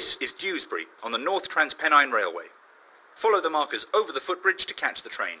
This is Dewsbury on the North Transpennine Railway. Follow the markers over the footbridge to catch the train.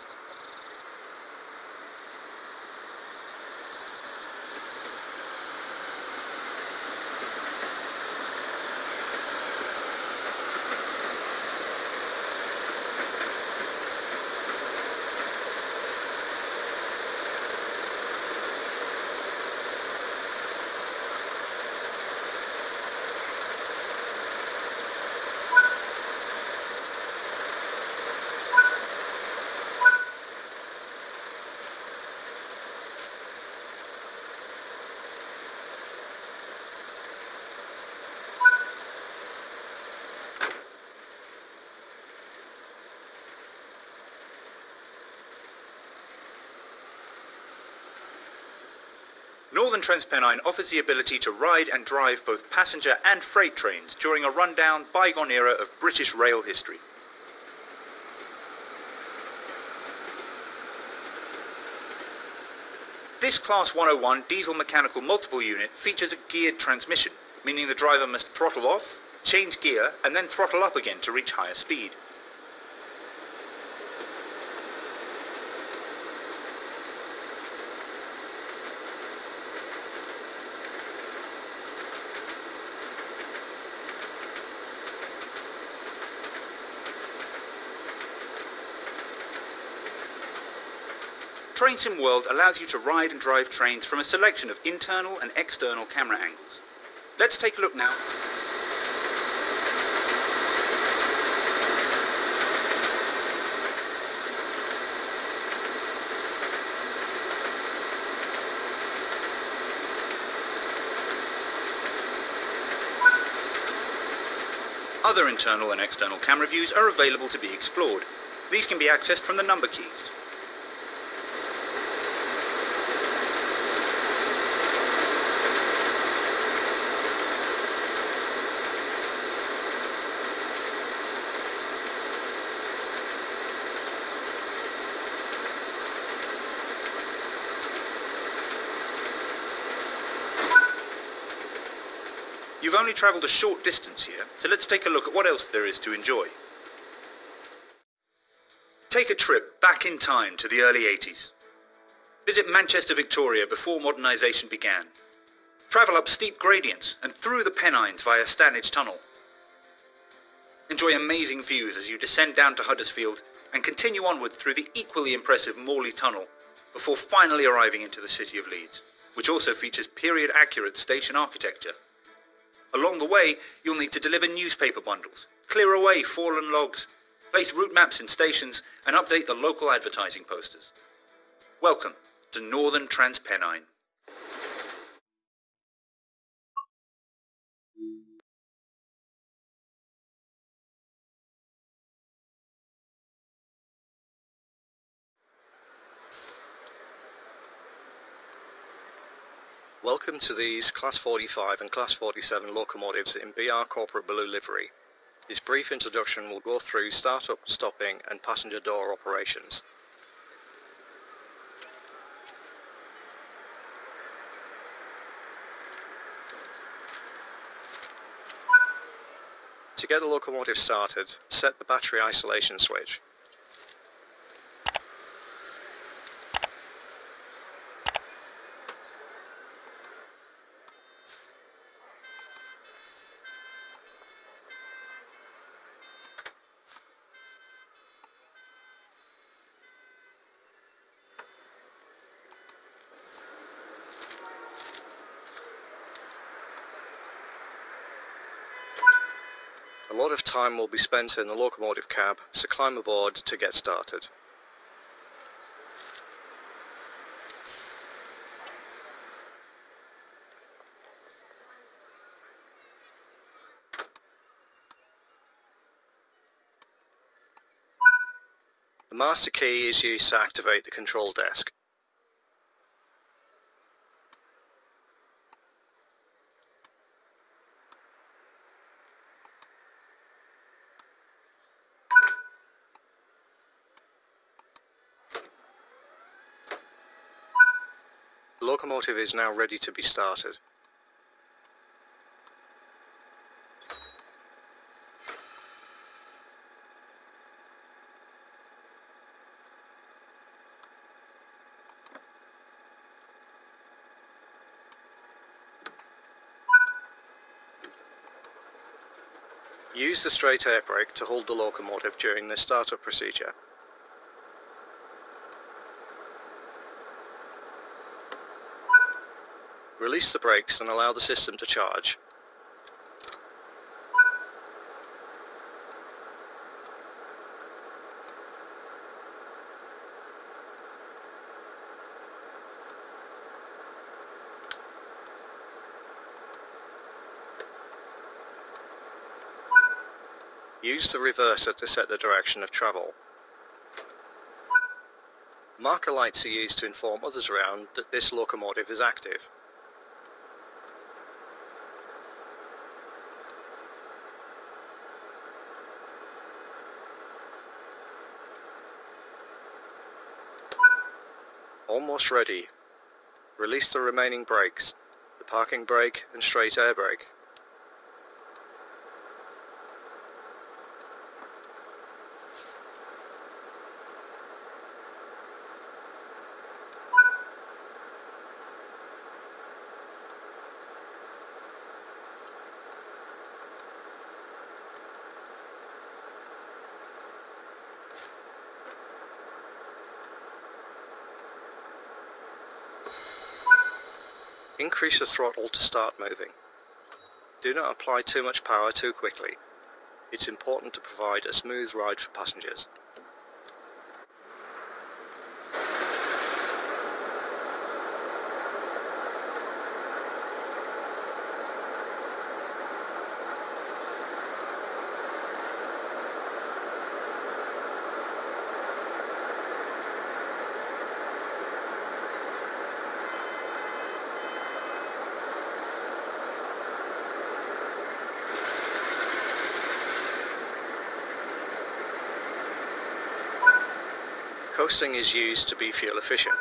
Northern Transpennine offers the ability to ride and drive both passenger and freight trains during a rundown bygone era of British rail history. This Class 101 diesel mechanical multiple unit features a geared transmission, meaning the driver must throttle off, change gear and then throttle up again to reach higher speed. TrainSim World allows you to ride and drive trains from a selection of internal and external camera angles. Let's take a look now. Other internal and external camera views are available to be explored. These can be accessed from the number keys. You've only travelled a short distance here, so let's take a look at what else there is to enjoy. Take a trip back in time to the early 80s. Visit Manchester Victoria before modernisation began. Travel up steep gradients and through the Pennines via Standedge Tunnel. Enjoy amazing views as you descend down to Huddersfield and continue onward through the equally impressive Morley Tunnel before finally arriving into the city of Leeds, which also features period-accurate station architecture. Along the way, you'll need to deliver newspaper bundles, clear away fallen logs, place route maps in stations, and update the local advertising posters. Welcome to Northern Transpennine. Welcome to these Class 45 and Class 47 locomotives in BR Corporate Blue livery. This brief introduction will go through start-up, stopping and passenger door operations. To get the locomotive started, set the battery isolation switch. Lot of time will be spent in the locomotive cab, so climb aboard to get started. The master key is used to activate the control desk. The locomotive is now ready to be started. Use the straight air brake to hold the locomotive during the startup procedure. Release the brakes and allow the system to charge. Use the reverser to set the direction of travel. Marker lights are used to inform others around that this locomotive is active. Almost ready. Release the remaining brakes, the parking brake and straight air brake. Increase the throttle to start moving. Do not apply too much power too quickly. It's important to provide a smooth ride for passengers. Coasting is used to be fuel efficient.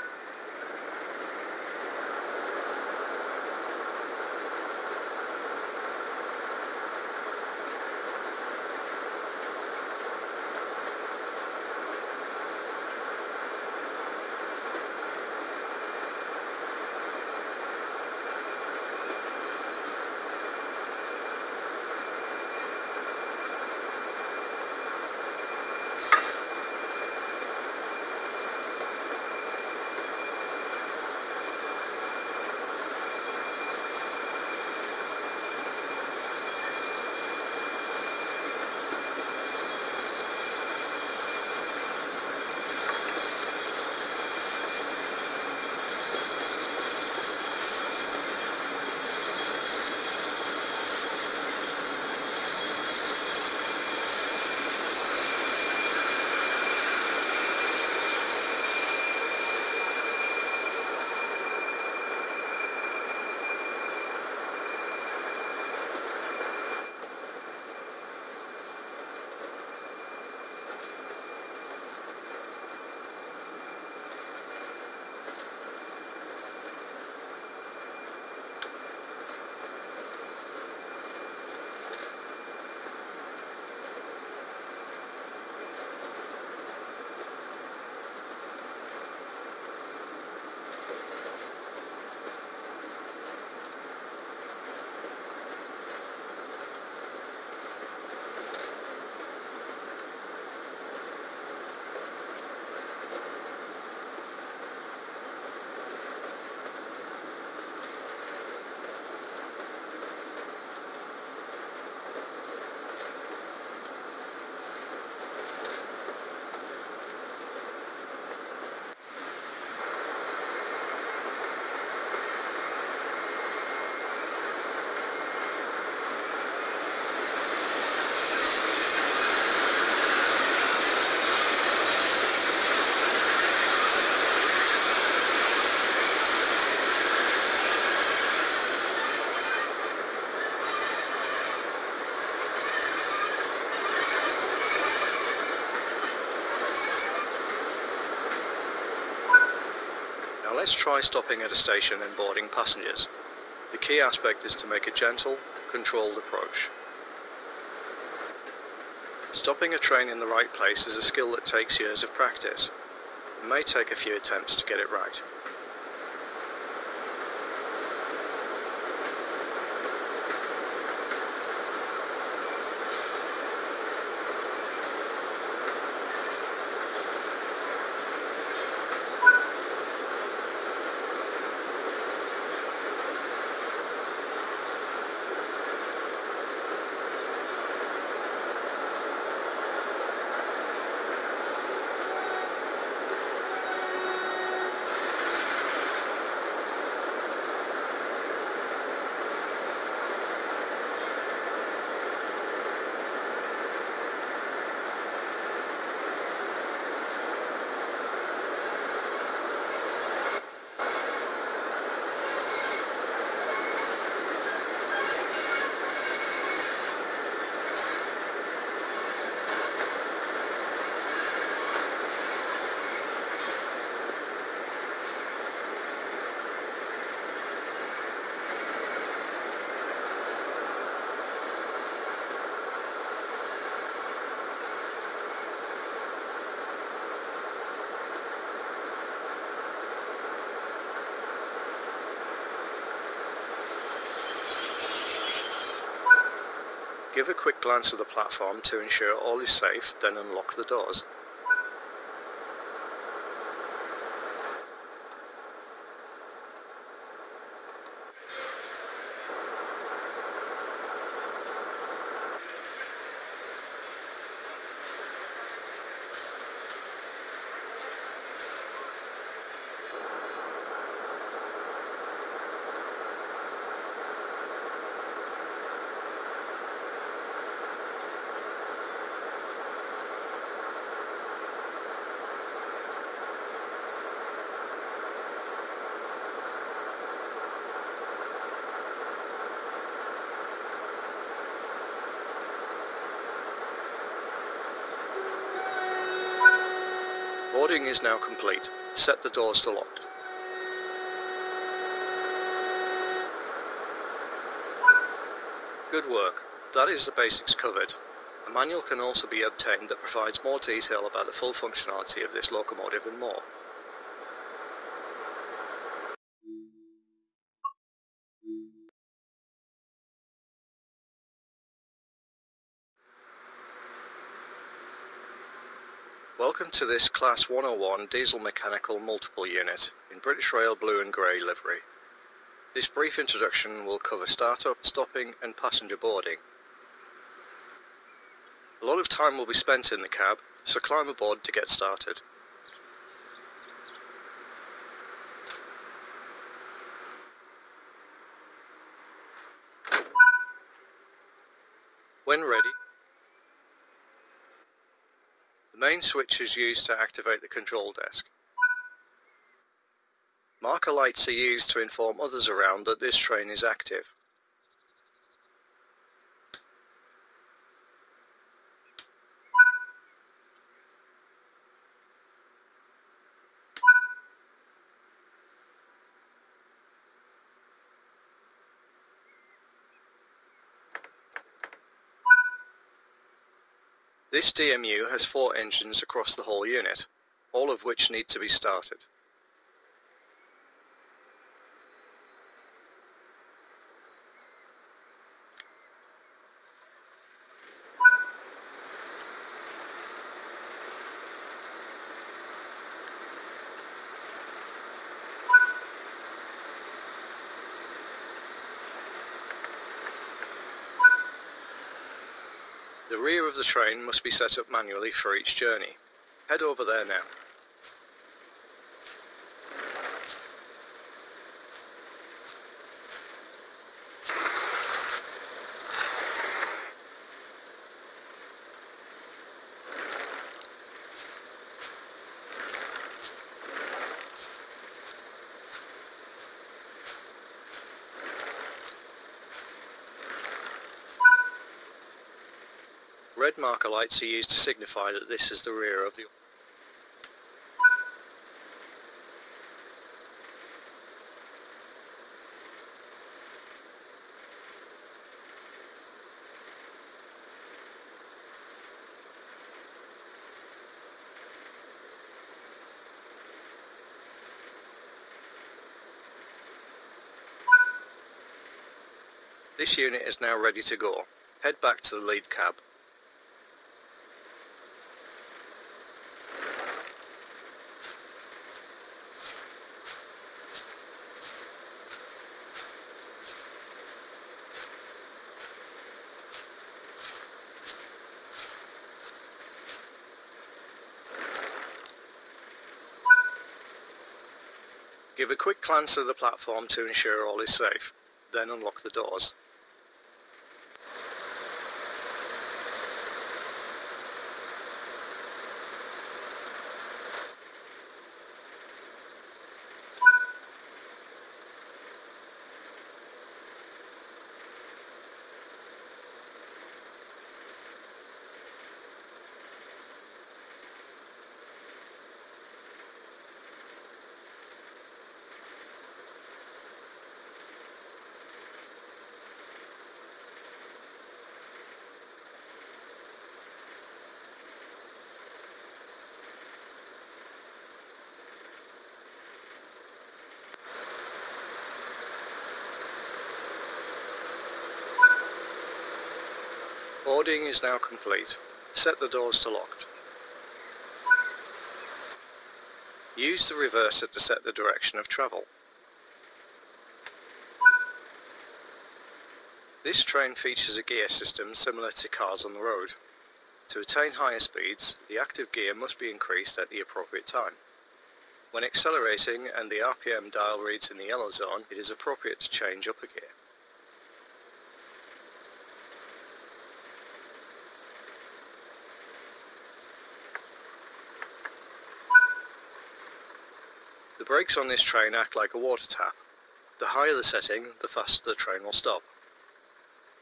Let's try stopping at a station and boarding passengers. The key aspect is to make a gentle, controlled approach. Stopping a train in the right place is a skill that takes years of practice. It may take a few attempts to get it right. Give a quick glance at the platform to ensure all is safe, then unlock the doors. Boarding is now complete. Set the doors to locked. Good work. That is the basics covered. A manual can also be obtained that provides more detail about the full functionality of this locomotive and more. To this Class 101 diesel mechanical multiple unit in British Rail blue and grey livery. This brief introduction will cover startup, stopping and passenger boarding. A lot of time will be spent in the cab, so climb aboard to get started. When ready, the main switch is used to activate the control desk. Marker lights are used to inform others around that this train is active. This DMU has four engines across the whole unit, all of which need to be started. The train must be set up manually for each journey. Head over there now. Red marker lights are used to signify that this is the rear of the This unit is now ready to go. Head back to the lead cab. Give a quick glance of the platform to ensure all is safe, then unlock the doors. Boarding is now complete. Set the doors to locked. Use the reverser to set the direction of travel. This train features a gear system similar to cars on the road. To attain higher speeds, the active gear must be increased at the appropriate time. When accelerating and the RPM dial reads in the yellow zone, it is appropriate to change up a gear. Brakes on this train act like a water tap. The higher the setting, the faster the train will stop.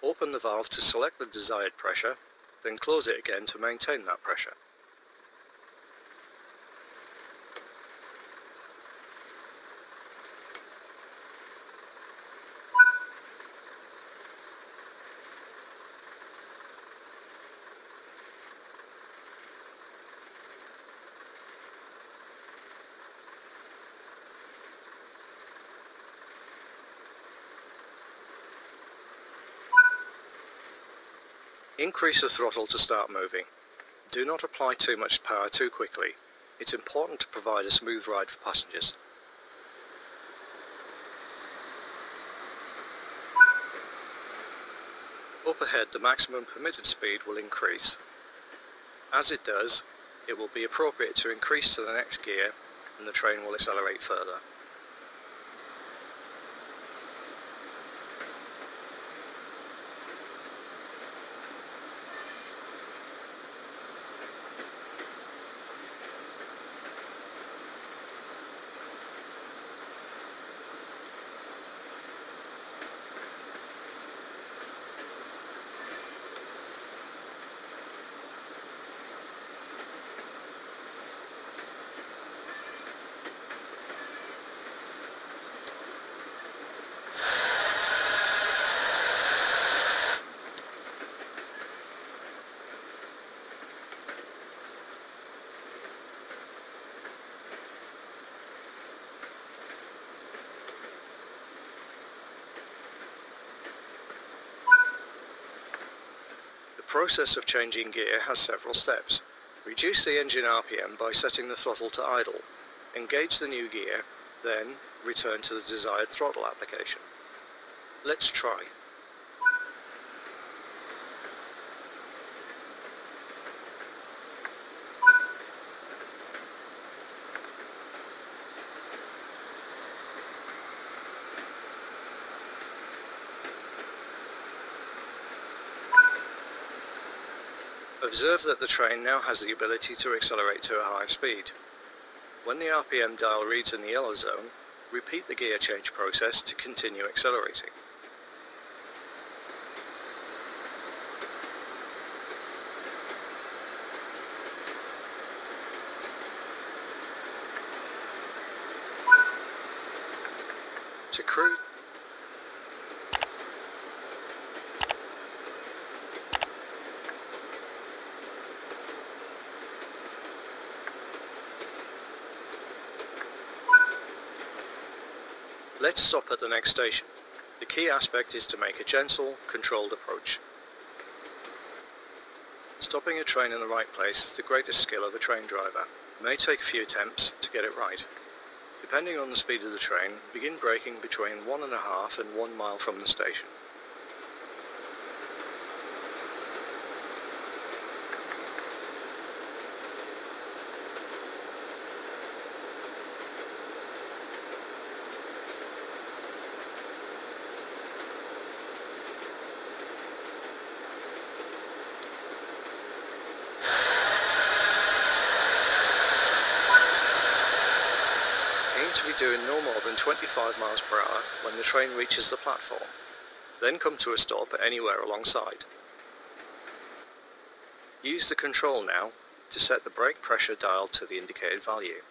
Open the valve to select the desired pressure, then close it again to maintain that pressure. Increase the throttle to start moving. Do not apply too much power too quickly. It's important to provide a smooth ride for passengers. Up ahead the maximum permitted speed will increase. As it does, it will be appropriate to increase to the next gear and the train will accelerate further. Process of changing gear has several steps. Reduce the engine RPM by setting the throttle to idle. Engage the new gear, then return to the desired throttle application. Let's try. Observe that the train now has the ability to accelerate to a higher speed. When the RPM dial reads in the yellow zone, repeat the gear change process to continue accelerating. To cruise Let's stop at the next station. The key aspect is to make a gentle, controlled approach. Stopping a train in the right place is the greatest skill of a train driver. It may take a few attempts to get it right. Depending on the speed of the train, begin braking between one and a half and one mile from the station. Doing no more than 25 miles per hour when the train reaches the platform. Then come to a stop anywhere alongside. Use the control now to set the brake pressure dial to the indicated value.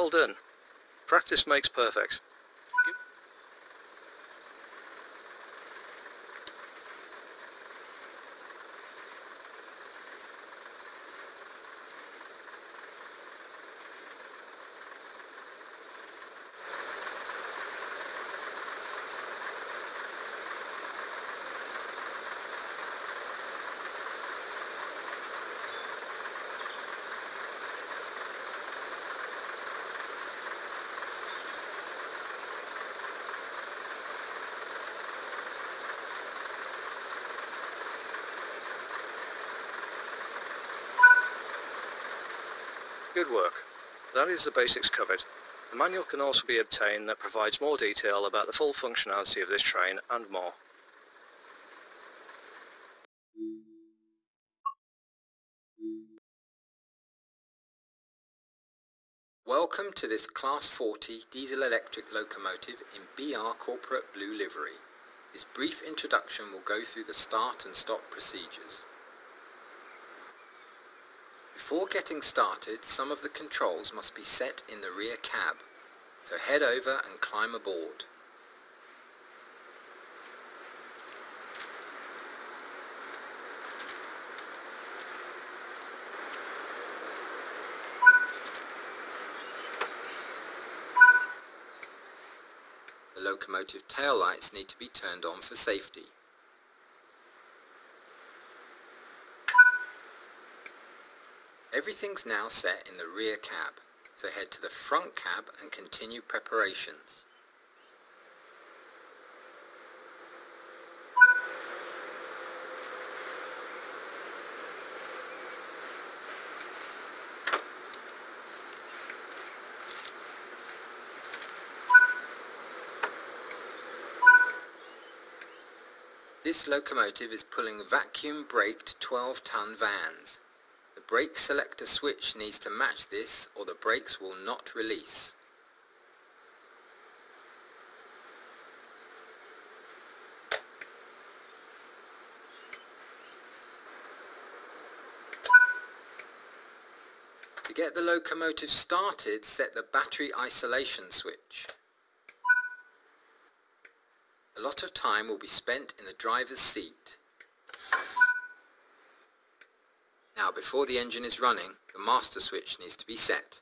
Well done. Practice makes perfect. Good work. That is the basics covered. The manual can also be obtained that provides more detail about the full functionality of this train and more. Welcome to this Class 40 diesel-electric locomotive in BR Corporate Blue livery. This brief introduction will go through the start and stop procedures. Before getting started, some of the controls must be set in the rear cab, so head over and climb aboard. The locomotive tail lights need to be turned on for safety. Everything's now set in the rear cab, so head to the front cab and continue preparations. This locomotive is pulling vacuum braked 12 ton vans. Brake selector switch needs to match this or the brakes will not release. To get the locomotive started, set the battery isolation switch. A lot of time will be spent in the driver's seat. Now before the engine is running, the master switch needs to be set.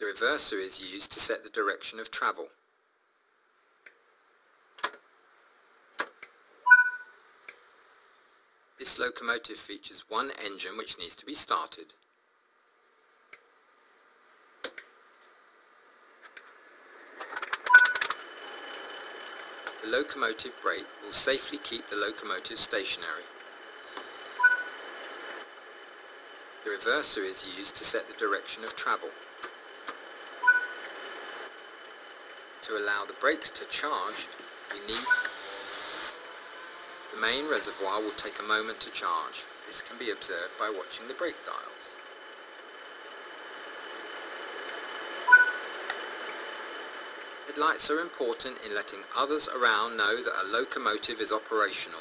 The reverser is used to set the direction of travel. This locomotive features one engine which needs to be started. The locomotive brake will safely keep the locomotive stationary. The reverser is used to set the direction of travel. To allow the brakes to charge, we need the main reservoir will take a moment to charge. This can be observed by watching the brake dials. Headlights are important in letting others around know that a locomotive is operational.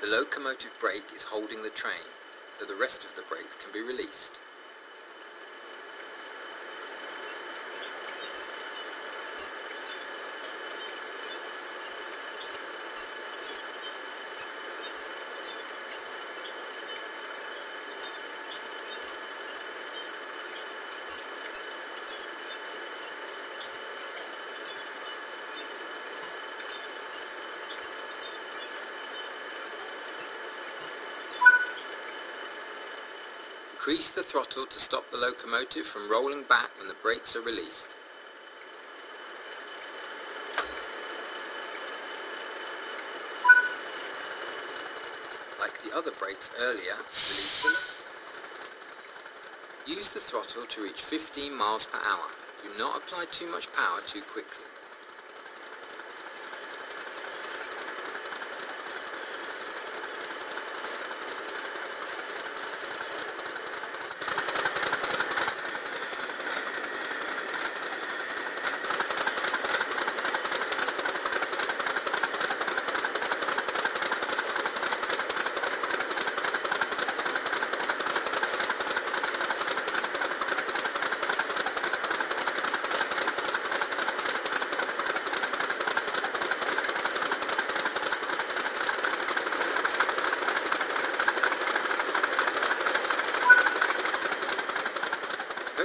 The locomotive brake is holding the train, so the rest of the brakes can be released. Increase the throttle to stop the locomotive from rolling back when the brakes are released. Like the other brakes earlier, release them. Use the throttle to reach 15 miles per hour. Do not apply too much power too quickly.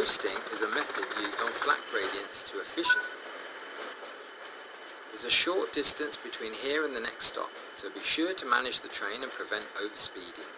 Coasting is a method used on flat gradients to efficient. There's a short distance between here and the next stop, so be sure to manage the train and prevent overspeeding.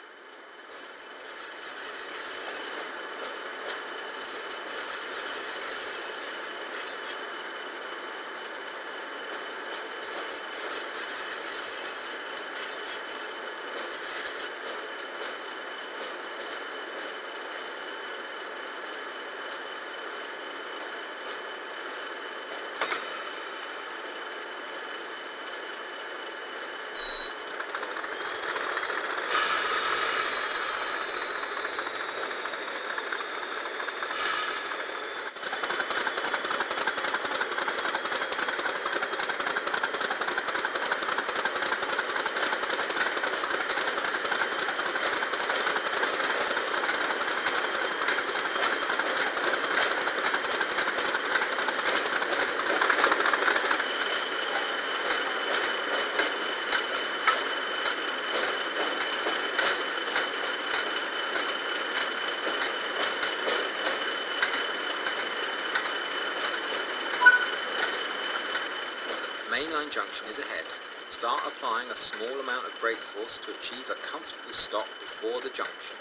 Junction is ahead. Start applying a small amount of brake force to achieve a comfortable stop before the junction.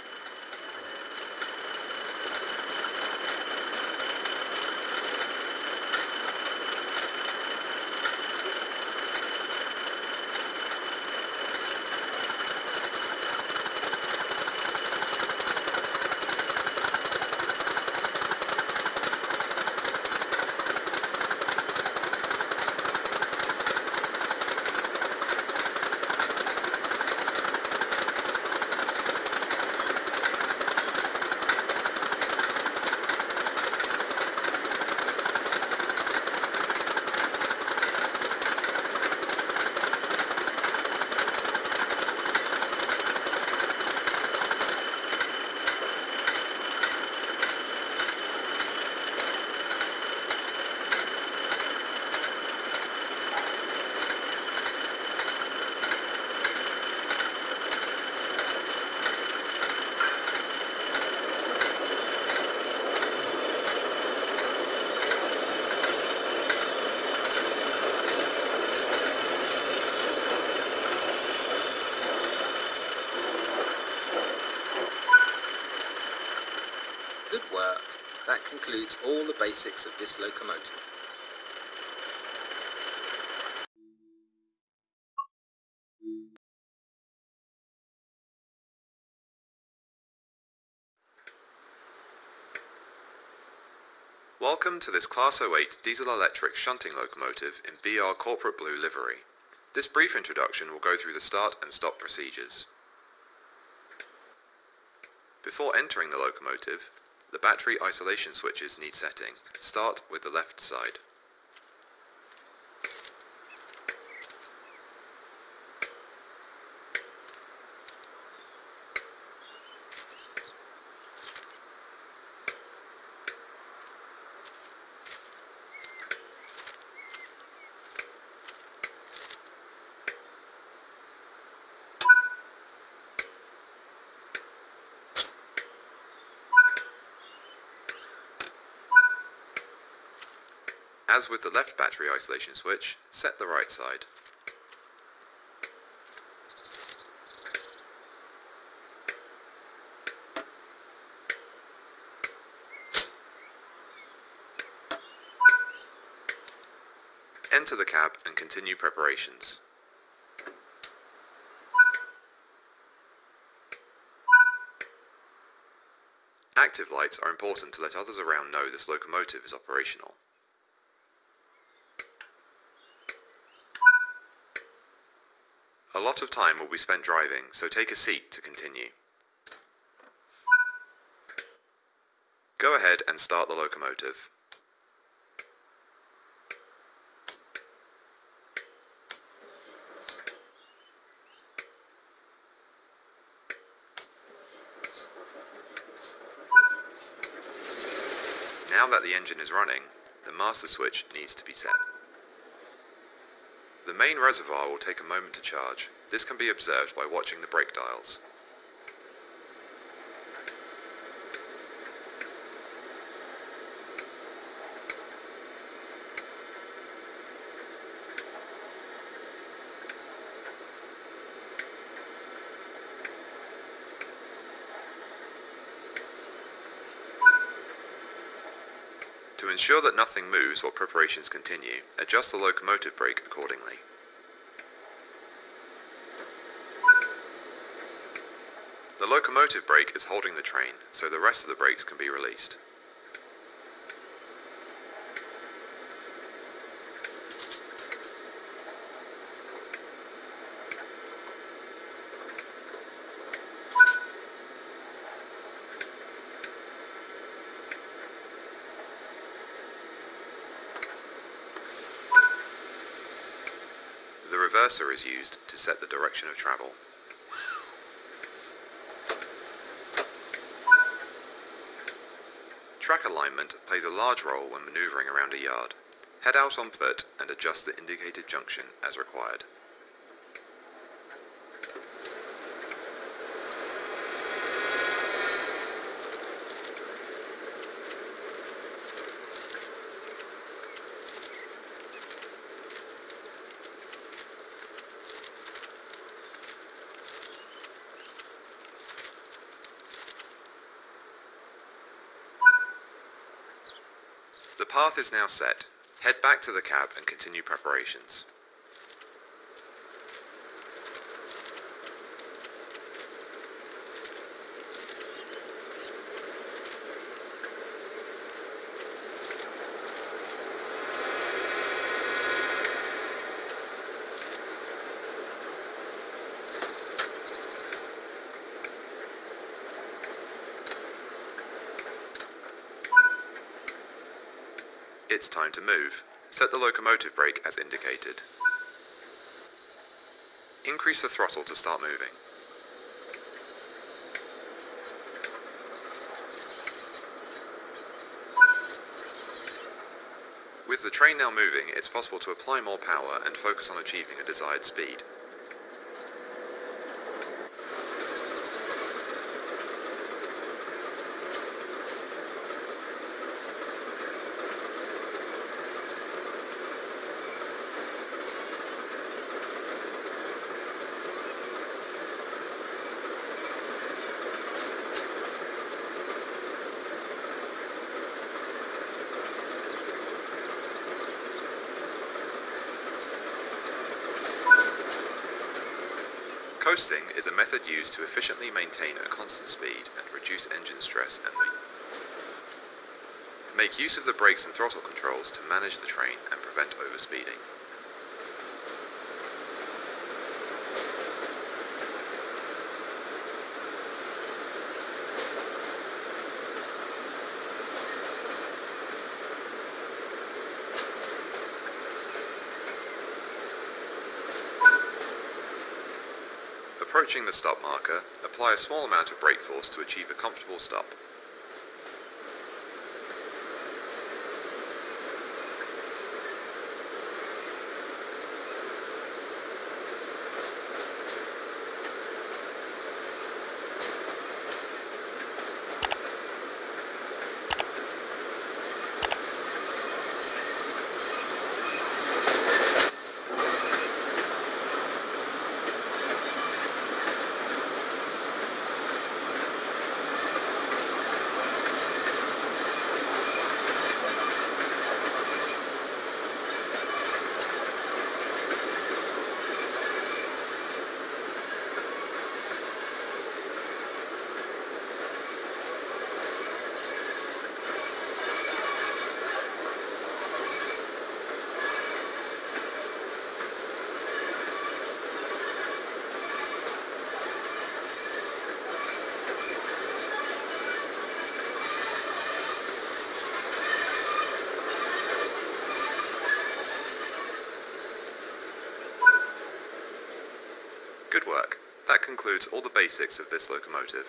Concludes all the basics of this locomotive. Welcome to this Class 08 diesel-electric shunting locomotive in BR Corporate Blue livery. This brief introduction will go through the start and stop procedures. Before entering the locomotive, the battery isolation switches need setting. Start with the left side. As with the left battery isolation switch, set the right side. Enter the cab and continue preparations. Active lights are important to let others around know this locomotive is operational. A lot of time will be spent driving, so take a seat to continue. Go ahead and start the locomotive. Now that the engine is running, the master switch needs to be set. The main reservoir will take a moment to charge. This can be observed by watching the brake dials. Ensure that nothing moves while preparations continue, adjust the locomotive brake accordingly. The locomotive brake is holding the train, so the rest of the brakes can be released. Reverser is used to set the direction of travel. Track alignment plays a large role when maneuvering around a yard. Head out on foot and adjust the indicated junction as required. Path is now set. Head back to the cab and continue preparations. It's to move. Set the locomotive brake as indicated. Increase the throttle to start moving. With the train now moving, it's possible to apply more power and focus on achieving a desired speed. Coasting is a method used to efficiently maintain a constant speed and reduce engine stress and. Make use of the brakes and throttle controls to manage the train and prevent overspeeding. Approaching the stop marker, apply a small amount of brake force to achieve a comfortable stop. Concludes all the basics of this locomotive.